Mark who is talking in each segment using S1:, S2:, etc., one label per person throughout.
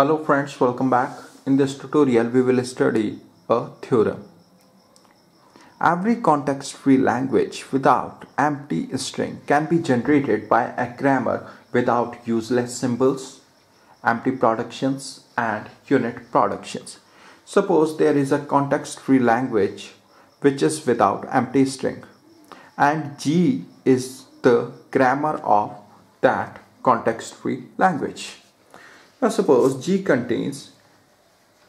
S1: Hello friends, welcome back. In this tutorial we will study a theorem. Every context-free language without empty string can be generated by a grammar without useless symbols, empty productions and unit productions. Suppose there is a context-free language which is without empty string and G is the grammar of that context-free language. Now suppose G contains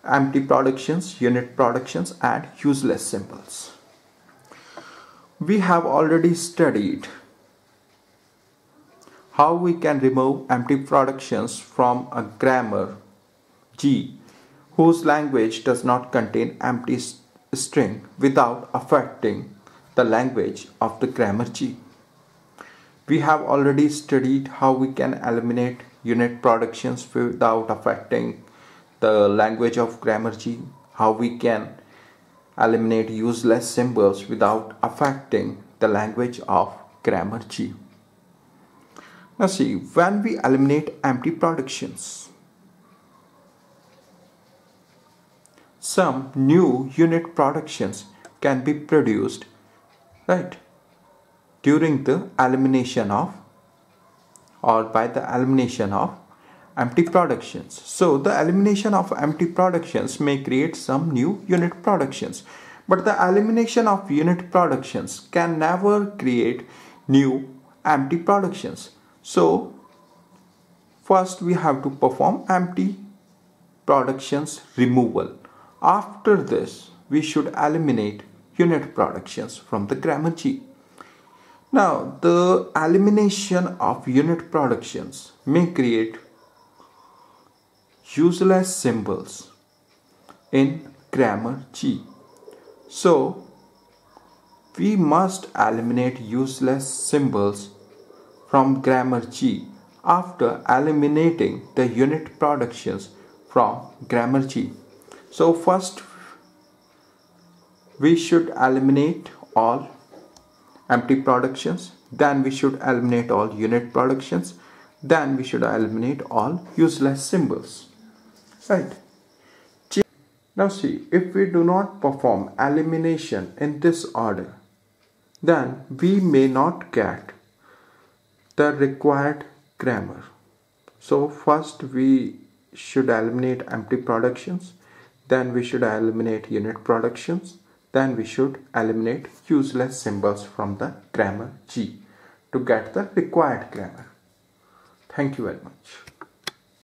S1: empty productions, unit productions and useless symbols. We have already studied how we can remove empty productions from a grammar G whose language does not contain empty string without affecting the language of the grammar G. We have already studied how we can eliminate unit productions without affecting the language of grammar G, how we can eliminate useless symbols without affecting the language of grammar G. Now see, when we eliminate empty productions, some new unit productions can be produced, right, during the elimination of or by the elimination of empty productions. So the elimination of empty productions may create some new unit productions. But the elimination of unit productions can never create new empty productions. So first we have to perform empty productions removal. After this we should eliminate unit productions from the grammar G. Now, the elimination of unit productions may create useless symbols in grammar G. So, we must eliminate useless symbols from grammar G after eliminating the unit productions from grammar G. So, first we should eliminate all empty productions then we should eliminate all unit productions then we should eliminate all useless symbols. Right. Now see if we do not perform elimination in this order then we may not get the required grammar. So first we should eliminate empty productions then we should eliminate unit productions then we should eliminate useless symbols from the grammar G to get the required grammar. Thank you very much.